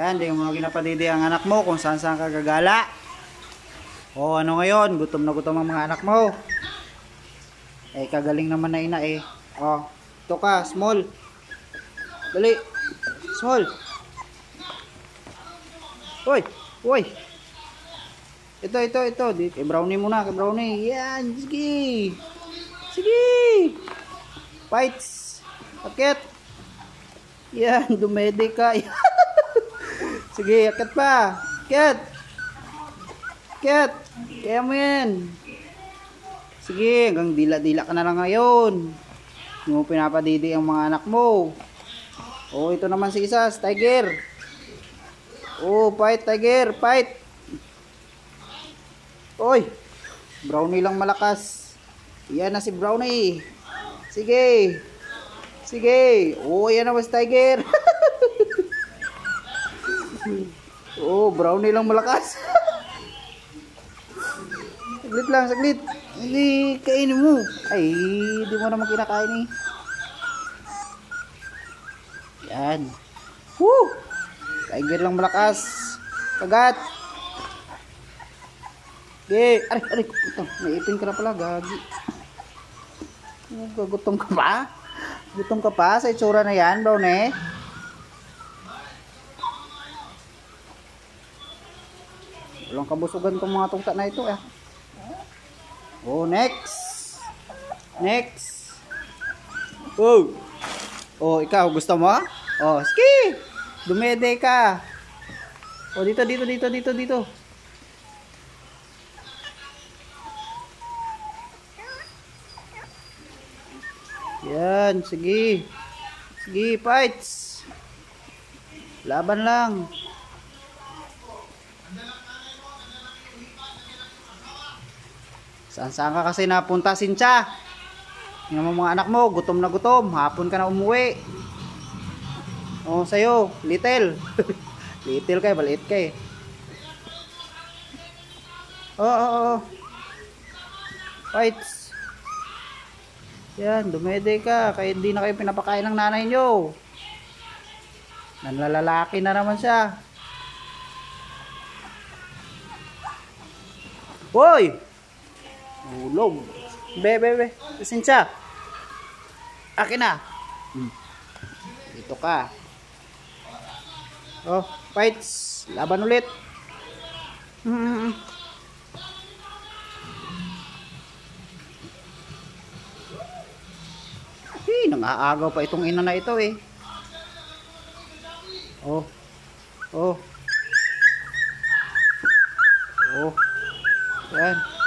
Yan, di mo ginapadidi ang anak mo kung saan saan ka gagala. O ano ngayon, gutom na gutom ang mga anak mo. Eh, kagaling naman na ina eh. O, ito ka, small. Dali. Small. Uy, uy. Ito, ito, ito. Kay brownie muna, kay brownie. Yan, sige. Sige. Fights. Akit. Yan, dumede ka. sige, akit pa. Akit. Akit. Kaya mo yan. Sige, hanggang dila-dila ka na lang ngayon. Hindi mo pinapadidi ang mga anak mo. Oh, ito naman si Isas, Tiger. Oh, fight, Tiger, fight. Oy, Brownie lang malakas. Yan na si Brownie. Sige. Sige. Oh, yan naman si Tiger. oh, Brownie lang malakas. saglit lang, saglit. Hindi kainin mo. Ay, di mo naman kinakain eh. Yan. Woo! Tiger lang malakas. Kagat. Okay. Aray, aray. Ito, may ipin ka na pala. Gagi. Gutom ka pa? Gutom ka pa sa itsura na yan, bro, kabusugan tong mga tungta na ito, eh. Oh, next. Next. Oh. Oh, ikaw, gusto mo? Oh, ski! Dumede ka. Oh, dito, dito, dito, dito, dito. Yan, sige. Sige, fights. Laban lang. Saan saan ka kasi napunta, Sincha? Yung mga anak mo, gutom na gutom. Hapon ka na umuwi. Oh, sa'yo, little. little kay, balit kay. Oo, oh, oo, oh, oh. Fights. Yan, dumede ka. Kaya hindi na kayo pinapakain ng nanay nyo. Nanlalalaki na naman siya. Hoy! Ulog. Be, be, be. Asin siya. Akin na. Hmm. Dito ka. Oh, fights. Laban ulit. Hmm. Eh, nangaagaw pa itong ina na ito eh. Oh. Oh. Oh. Yan.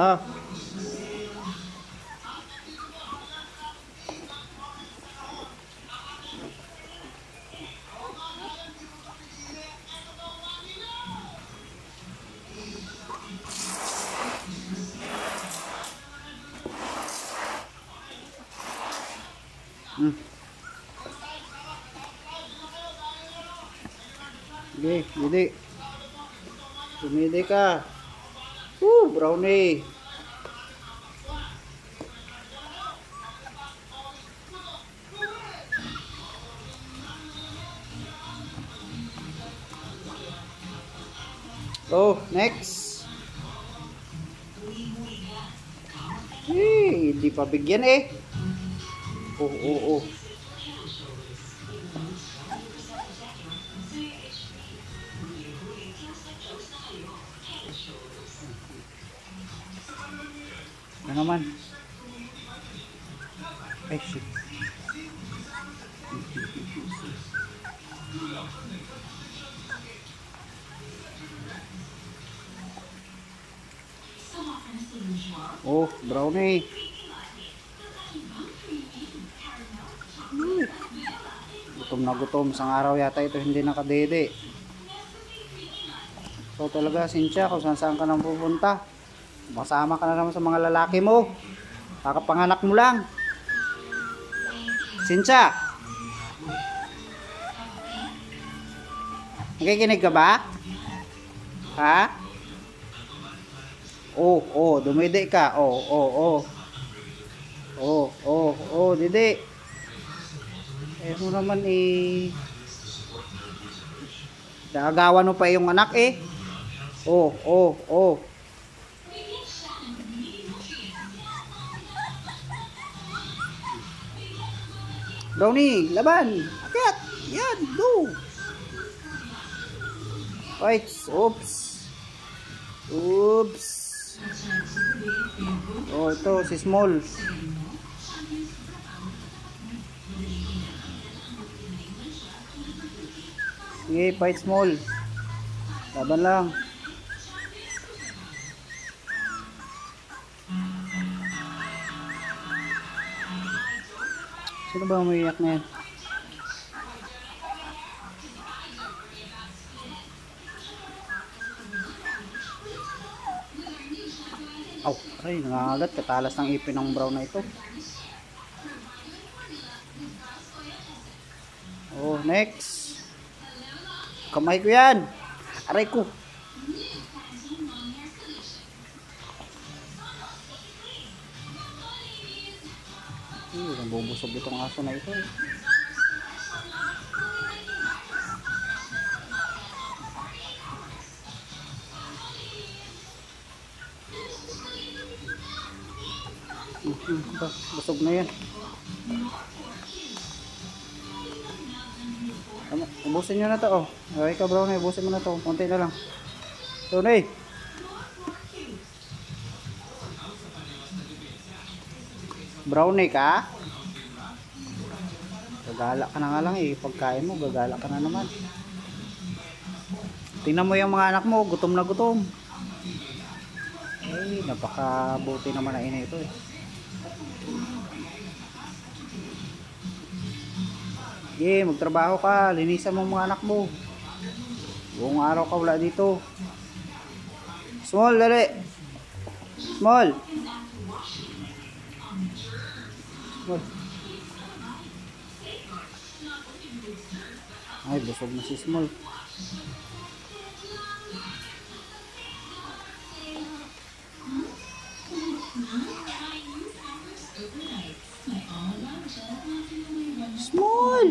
Ah. Hmm. Sige, hindi. Tumidi ka. Woo, brownie. Oh, next. Eh, hindi pa bigyan eh. Oh, oh, oh. Ano naman? Ay, shit. Oh, brownie. Gutom na gutom. Isang araw yata ito hindi nakadede. So talaga, Cynthia, kung saan saan ka nang pupunta. Masama ka na naman sa mga lalaki mo. Kakapanganak mo lang. Cynthia! Nakikinig ka ba? Ha? Oh, oh, dumidi ka. Oh, oh, oh. Oh, oh, oh, didi. Eh mo naman eh. Gagawan mo pa yung anak eh. Oh, oh, oh. Brownie, laban. Akyat. Yan, go. Fights. Oops. Oops. Oh, ito si Small. Sige, fight Small. Laban lang. Ba umiiyak na? Aw, ay, nangangagat. Katalas ng ipin ng brown na ito. Oh, next. Kamay ko yan. Aray ko. Ay, nabubusog itong aso na ito. eh. Busog na yan. Ano, ubusin nyo na to, oh. Okay ka, bro, ubusin mo na to. Konti na lang. Tony! Brownie ka? Gagala ka na nga lang eh. Pagkain mo, gagala ka na naman. Tingnan mo yung mga anak mo, gutom na gutom. Eh, napakabuti naman na ina ito eh. Sige, magtrabaho ka. Linisan mo mga anak mo. Buong araw ka wala dito. Small, dali. Small. Small. Ay, busog na si Small. Small!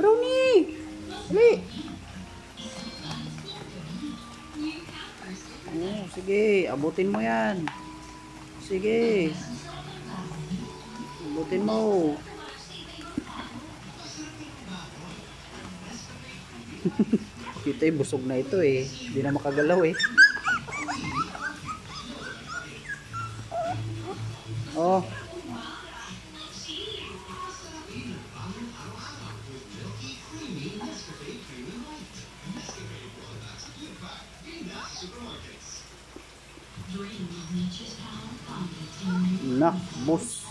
Brownie! Dali! Oh, sige, abutin mo yan. Sige. Abutin mo. Kita eh, busog na ito eh. Hindi na makagalaw eh. Oh. Nak, bus.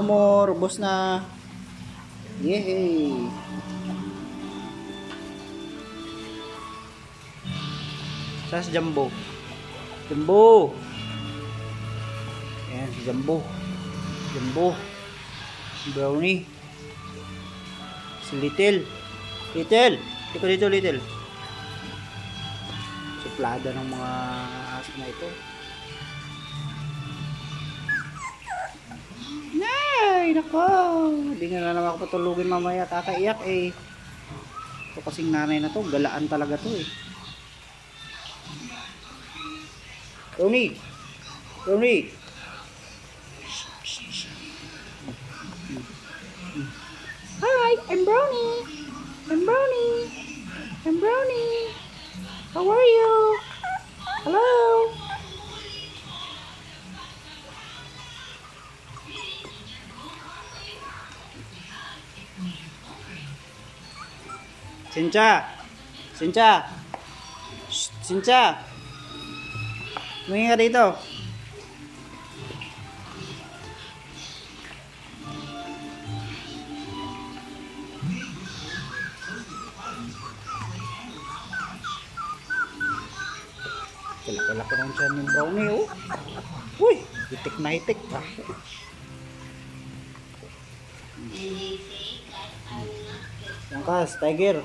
More, bus na. Yehey. Sa si Jumbo. Jumbo. Ayan, si Jumbo. Jumbo. Brownie. Si Little. Little. Dito dito, Little. Suplada ng mga aso na ito. Nako. Hindi na naman ako patulugin mamaya. Kakaiyak eh. Ito kasing nanay na to. Galaan talaga to eh. Tony! Tony! Hi, I'm Brownie. I'm Brownie. I'm Brownie. How are you? Hello? Sincha! Sincha! Shh, Sincha! Tumingin ka dito. Kalaki-laki naman siya brownie, eh, oh. Uy! Hitik na hitik. Ah. Yang kas, tiger.